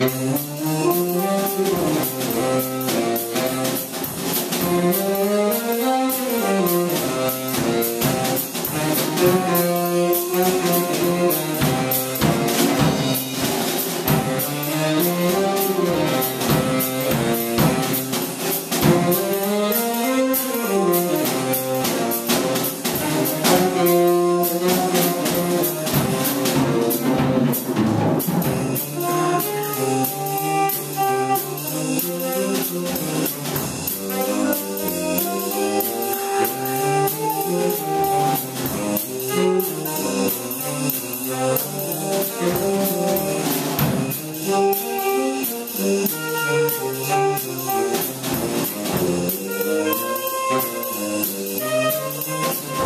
Thank you.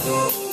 Thank